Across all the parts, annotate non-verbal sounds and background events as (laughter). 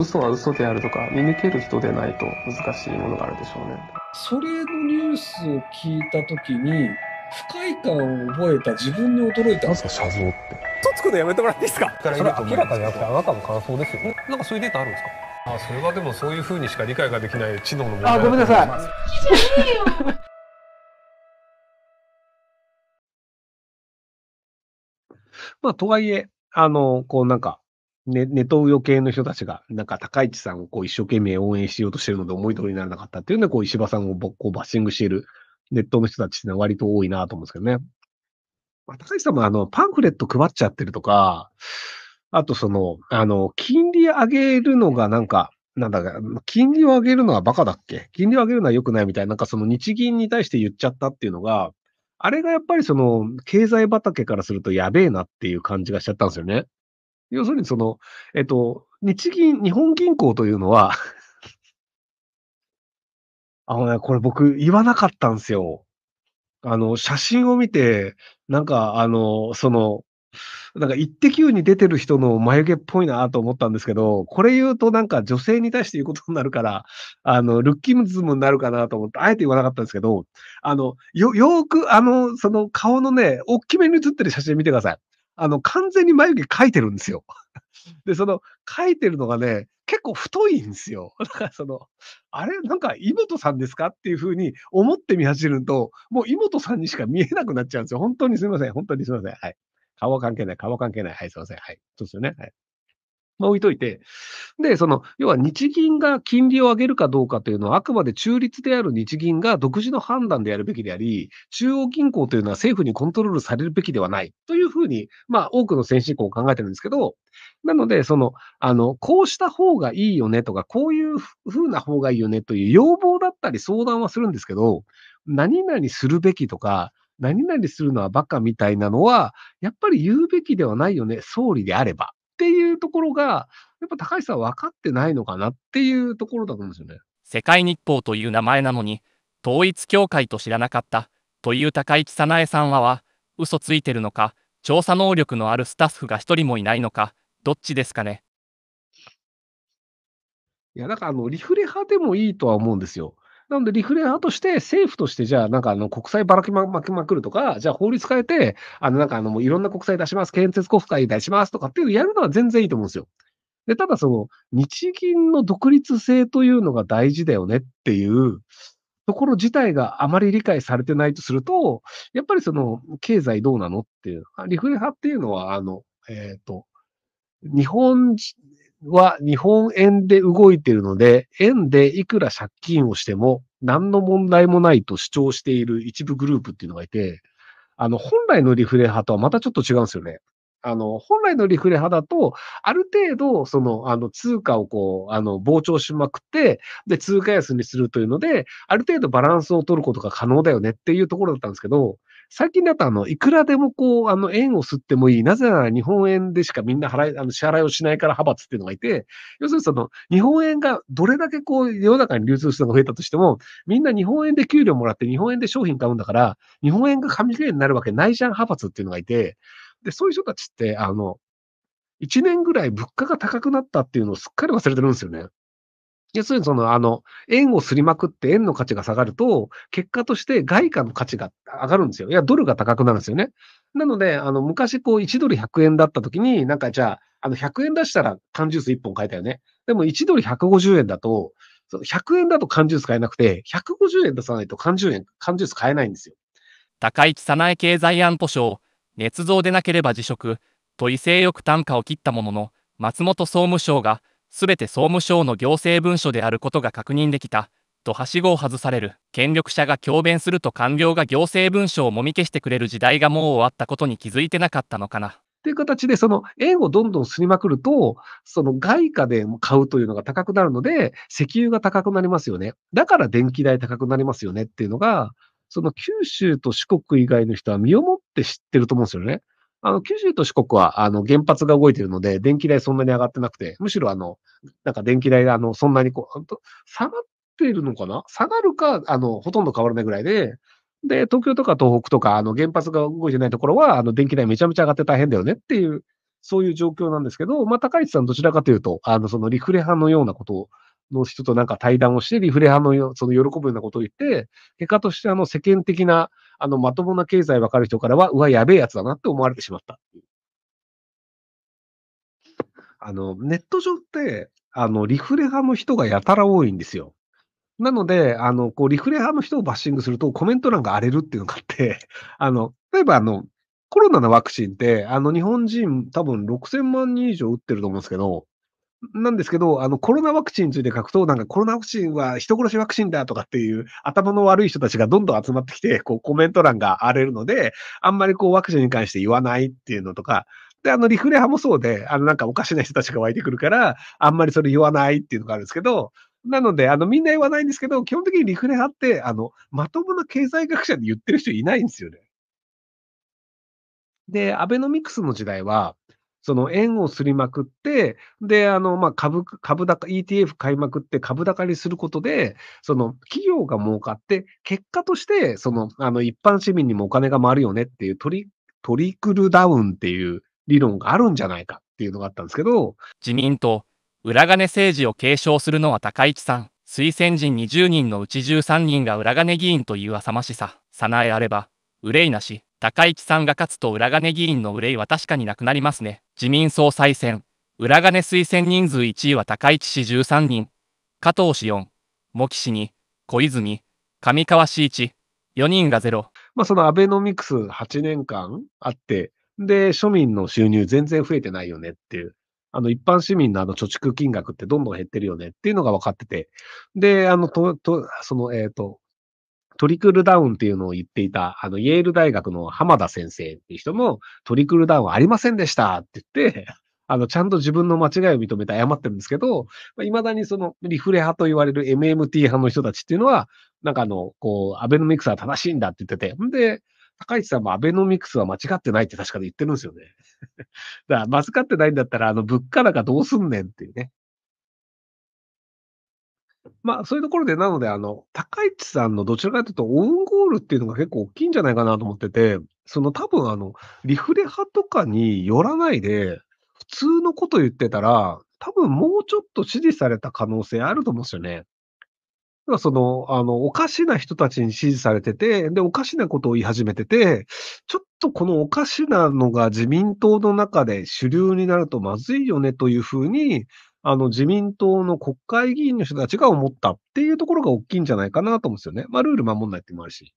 嘘は嘘であるとか見抜ける人でないと難しいものがあるでしょうね。それのニュースを聞いたときに、不快感を覚えた自分に驚いた。なんすか、写像って。とつくのやめてもらっていいですか？それ明らかじゃなくてあなたの感想ですよね。なんかそういうデータあるんですか？あそれはでもそういうふうにしか理解ができない知能の問題あ、ごめんなさい。(laughs) まあ、とはいえ、あの、こうなんか、ね、ネトウヨ系の人たちが、なんか高市さんをこう一生懸命応援しようとしてるので思い通りにならなかったっていうので、こう石破さんをこうバッシングしているネットの人たちってのは割と多いなと思うんですけどね。まあ、高市さんもあの、パンフレット配っちゃってるとか、あとその、あの、金利上げるのがなんか、なんだか、金利を上げるのはバカだっけ？金利を上げるのは良くないみたいな、なんかその日銀に対して言っちゃったっていうのが、あれがやっぱりその、経済畑からするとやべえなっていう感じがしちゃったんですよね。要するにその、えっと、日銀、日本銀行というのは (laughs) あのね、これ僕言わなかったんですよ。あの、写真を見て、なんかあの、その、なんか、イッテ Q に出てる人の眉毛っぽいなと思ったんですけど、これ言うとなんか女性に対して言うことになるから、あの、ルッキムズムになるかなと思って、あえて言わなかったんですけど、あの、よ、よく、あの、その顔のね、大きめに写ってる写真見てください。あの、完全に眉毛描いてるんですよ。(laughs) で、その、描いてるのがね、結構太いんですよ。(laughs) だからその、あれ？なんか、井本さんですか？っていうふうに思って見始めると、もう井本さんにしか見えなくなっちゃうんですよ。本当にすみません。本当にすみません。はい。顔は関係ない、顔は関係ない。はい、すみません。はい。そうですよね。はい。まあ置いといて。で、その、要は日銀が金利を上げるかどうかというのは、あくまで中立である日銀が独自の判断でやるべきであり、中央銀行というのは政府にコントロールされるべきではないというふうに、まあ多くの先進国を考えてるんですけど、なので、その、あの、こうした方がいいよねとか、こういうふうな方がいいよねという要望だったり相談はするんですけど、何々するべきとか、何々するのはバカみたいなのは、やっぱり言うべきではないよね、総理であれば。っていうところが、やっぱ高橋さん分かってないのかなっていうところだと思うんですよね。世界日報という名前なのに、統一教会と知らなかったという高市早苗さんはは、嘘ついてるのか、調査能力のあるスタッフが一人もいないのか、どっちですかね。いや、だからあの、リフレ派でもいいとは思うんですよ。なので、リフレ派として、政府として、じゃあ、なんか、あの、国債ばらけまくるとか、じゃあ、法律変えて、あの、なんか、あの、もういろんな国債出します、建設国債出しますとかっていうのをやるのは全然いいと思うんですよ。で、ただ、その、日銀の独立性というのが大事だよねっていうところ自体があまり理解されてないとすると、やっぱりその、経済どうなのっていう、リフレ派っていうのは、あの、えっ、と、日本は日本円で動いているので、円でいくら借金をしても何の問題もないと主張している一部グループっていうのがいて、あの、本来のリフレ派とはまたちょっと違うんですよね。あの、本来のリフレ派だと、ある程度、その、あの、通貨をこう、あの、膨張しまくって、で、通貨安にするというので、ある程度バランスを取ることが可能だよねっていうところだったんですけど、最近だとあの、いくらでもこう、あの、円を吸ってもいい。なぜなら日本円でしかみんな払い、あの、支払いをしないから派閥っていうのがいて、要するにその、日本円がどれだけこう、世の中に流通するのが増えたとしても、みんな日本円で給料もらって日本円で商品買うんだから、日本円が紙切れになるわけないじゃん派閥っていうのがいて、で、そういう人たちって、あの、1年ぐらい物価が高くなったっていうのをすっかり忘れてるんですよね。要するにその、あの、円をすりまくって円の価値が下がると、結果として外貨の価値が上がるんですよ。いや、ドルが高くなるんですよね。なので、あの、昔こう1ドル100円だった時に、なんかじゃあ、あの、100円出したら缶ジュース1本買えたよね。でも1ドル150円だと、100円だと缶ジュース買えなくて、150円出さないと缶ジュース、缶ジュース買えないんですよ。高市早苗経済安保省、捏造でなければ辞職と威勢よく単価を切ったものの、松本総務省がすべて総務省の行政文書であることが確認できた、とはしごを外される、権力者が強弁すると官僚が行政文書をもみ消してくれる時代がもう終わったことに気づいてなかったのかな。っていう形で、その円をどんどん吸いまくると、その外貨で買うというのが高くなるので、石油が高くなりますよね。だから電気代高くなりますよねっていうのが、その九州と四国以外の人は身をもって知ってると思うんですよね。あの、九州と四国は、あの、原発が動いているので、電気代そんなに上がってなくて、むしろあの、なんか電気代が、あの、そんなにこう、下がっているのかな？下がるか、あの、ほとんど変わらないぐらいで、で、東京とか東北とか、あの、原発が動いてないところは、あの、電気代めちゃめちゃ上がって大変だよねっていう、そういう状況なんですけど、まあ、高市さんどちらかというと、あの、そのリフレ派のようなことをの人となんか対談をして、リフレ派のよその喜ぶようなことを言って、結果としてあの世間的な、あの、まともな経済わかる人からは、うわ、やべえやつだなって思われてしまった。あの、ネット上って、あの、リフレ派の人がやたら多いんですよ。なので、あの、こう、リフレ派の人をバッシングすると、コメント欄が荒れるっていうのがあって、(laughs) あの、例えばあの、コロナのワクチンって、あの、日本人多分6000万人以上打ってると思うんですけど、なんですけど、あの、コロナワクチンについて書くと、なんかコロナワクチンは人殺しワクチンだとかっていう頭の悪い人たちがどんどん集まってきて、こう、コメント欄が荒れるので、あんまりこう、ワクチンに関して言わないっていうのとか、で、あの、リフレ派もそうで、あの、なんかおかしな人たちが湧いてくるから、あんまりそれ言わないっていうのがあるんですけど、なので、あの、みんな言わないんですけど、基本的にリフレ派って、あの、まともな経済学者で言ってる人いないんですよね。で、アベノミクスの時代は、その円をすりまくって、で、あの、まあ、株、株高、ETF 買いまくって株高にすることで、その企業が儲かって、結果として、その、あの、一般市民にもお金が回るよねっていうトリ、トリクルダウンっていう理論があるんじゃないかっていうのがあったんですけど、自民党、裏金政治を継承するのは高市さん。推薦人20人のうち13人が裏金議員という浅ましさ。さなえあれば、憂いなし。高市さんが勝つと裏金議員の憂いは確かになくなりますね。自民総裁選。裏金推薦人数1位は高市氏13人。加藤氏4。茂木氏2。小泉。上川氏1。4人がゼロ。まあ、そのアベノミクス8年間あって、で、庶民の収入全然増えてないよねっていう。あの、一般市民のあの貯蓄金額ってどんどん減ってるよねっていうのが分かってて。で、あの、と、と、その、えっ、と、トリクルダウンっていうのを言っていた、あの、イェール大学の浜田先生っていう人も、トリクルダウンありませんでしたって言って、あの、ちゃんと自分の間違いを認めて謝ってるんですけど、まあ、未だにその、リフレ派と言われる MMT 派の人たちっていうのは、なんかあの、こう、アベノミクスは正しいんだって言ってて、んで、高市さんもアベノミクスは間違ってないって確かに言ってるんですよね。(laughs) だから、間違ってないんだったら、あの、物価高どうすんねんっていうね。まあ、そういうところで、なので、あの、高市さんのどちらかというと、オウンゴールっていうのが結構大きいんじゃないかなと思ってて、その多分、あの、リフレ派とかによらないで、普通のこと言ってたら、多分もうちょっと支持された可能性あると思うんですよね。だからその、あの、おかしな人たちに支持されてて、で、おかしなことを言い始めてて、ちょっとこのおかしなのが自民党の中で主流になるとまずいよねというふうに、あの、自民党の国会議員の人たちが思ったっていうところが大きいんじゃないかなと思うんですよね。まあ、ルール守んないっていうのもあるし。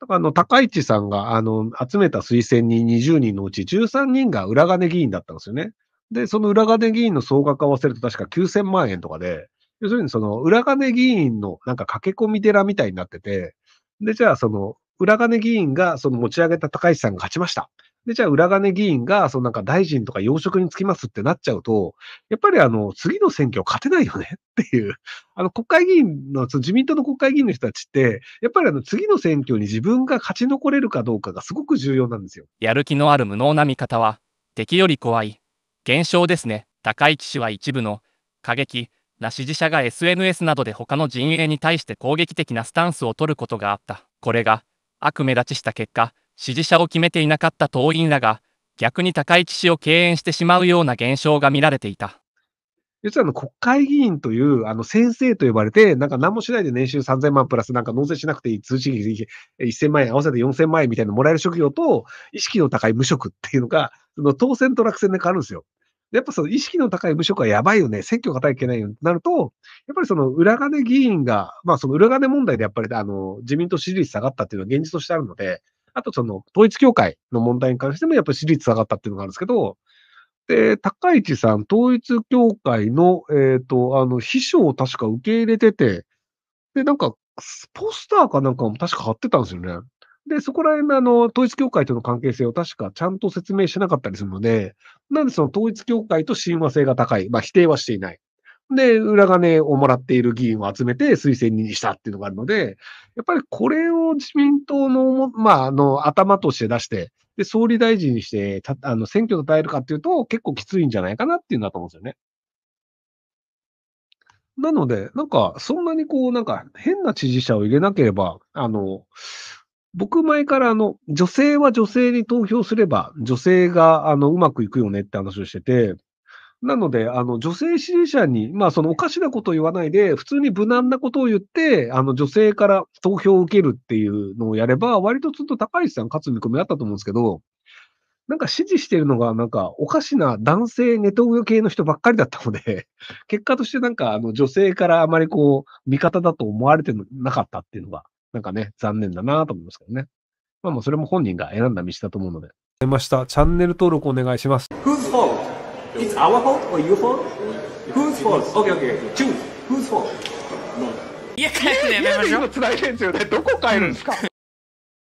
だから、あの、高市さんが、あの、集めた推薦人20人のうち13人が裏金議員だったんですよね。で、その裏金議員の総額合わせると確か9000万円とかで、要するにその裏金議員のなんか駆け込み寺みたいになってて、で、じゃあその裏金議員がその持ち上げた高市さんが勝ちました。で、じゃあ裏金議員がそのなんか大臣とか要職に就きますってなっちゃうと、やっぱりあの次の選挙勝てないよねっていう、あの国会議員の、その自民党の国会議員の人たちって、やっぱりあの次の選挙に自分が勝ち残れるかどうかがすごく重要なんですよ。やる気のある無能な見方は、敵より怖い。現象ですね。高市氏は一部の過激な支持者が SNS などで他の陣営に対して攻撃的なスタンスを取ることがあった。これが悪目立ちした結果、支持者を決めていなかった党員らが逆に高市氏を敬遠してしまうような現象が見られていた。実はあの国会議員というあの先生と呼ばれて、なんか何もしないで年収3000万プラスなんか納税しなくていい通知費1000万円合わせて4000万円みたいなのもらえる職業と、意識の高い無職っていうのが、その当選と落選で変わるんですよ。やっぱその意識の高い無職はやばいよね、選挙がたいけないよってなると、やっぱりその裏金議員が、まあその裏金問題でやっぱりあの自民党支持率下がったっていうのは現実としてあるので、あとその統一教会の問題に関してもやっぱり支持率下がったっていうのがあるんですけど、で、高市さん、統一教会の、えっ、と、あの、秘書を確か受け入れてて、で、なんか、ポスターかなんかも確か貼ってたんですよね。で、そこら辺のあの、統一教会との関係性を確かちゃんと説明しなかったりするので、なんでその統一教会と親和性が高い。まあ、否定はしていない。で、裏金をもらっている議員を集めて推薦人にしたっていうのがあるので、やっぱりこれを自民党の、まあ、あの、頭として出して、で、総理大臣にして、たあの、選挙と耐えるかっていうと、結構きついんじゃないかなっていうのだと思うんですよね。なので、なんか、そんなにこう、なんか、変な支持者を入れなければ、あの、僕前からあの、女性は女性に投票すれば、女性があの、うまくいくよねって話をしてて、なので、あの、女性支持者に、まあそのおかしなことを言わないで、普通に無難なことを言って、あの、女性から投票を受けるっていうのをやれば、割とちょっと高市さん勝つ見込みあったと思うんですけど、なんか支持してるのが、なんかおかしな男性ネトウヨ系の人ばっかりだったので、(laughs) 結果としてなんかあの女性からあまりこう、味方だと思われてなかったっていうのが、なんかね、残念だなと思いますけどね。まあもうそれも本人が選んだ道だと思うので。出ました。チャンネル登録お願いします。It's our fault or your fault? Whose fault? Okay, okay, okay. Choose. Whose fault? 家帰るのやめましょう辛いですよね。どこ帰るんですか